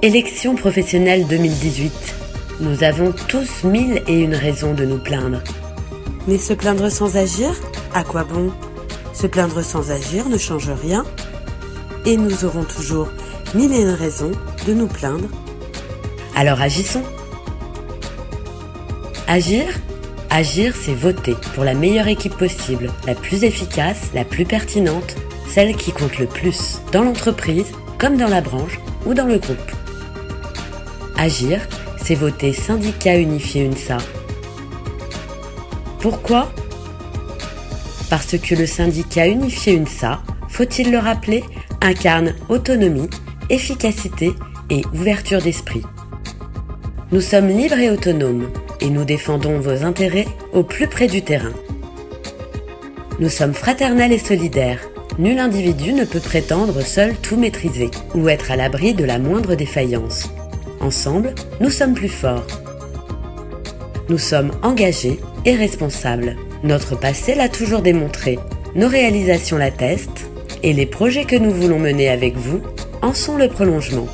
Élection professionnelle 2018. Nous avons tous mille et une raisons de nous plaindre. Mais se plaindre sans agir À quoi bon? Se plaindre sans agir ne change rien. Et nous aurons toujours mille et une raisons de nous plaindre. Alors agissons. Agir Agir, c'est voter pour la meilleure équipe possible, la plus efficace, la plus pertinente, celle qui compte le plus, dans l'entreprise, comme dans la branche ou dans le groupe. Agir, c'est voter syndicat unifié UNSA. Pourquoi? Parce que le syndicat unifié UNSA, faut-il le rappeler, incarne autonomie, efficacité et ouverture d'esprit. Nous sommes libres et autonomes et nous défendons vos intérêts au plus près du terrain. Nous sommes fraternels et solidaires. Nul individu ne peut prétendre seul tout maîtriser ou être à l'abri de la moindre défaillance. Ensemble, nous sommes plus forts. Nous sommes engagés et responsables. Notre passé l'a toujours démontré, nos réalisations l'attestent, et les projets que nous voulons mener avec vous en sont le prolongement.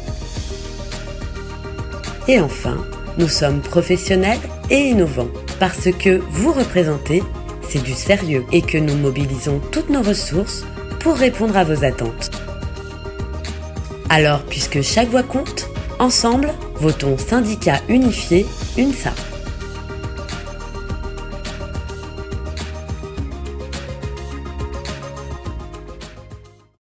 Et enfin, nous sommes professionnels et innovants, parce que vous représentez, c'est du sérieux, et que nous mobilisons toutes nos ressources pour répondre à vos attentes. Alors, puisque chaque voix compte, Ensemble, votons syndicat unifié UNSA.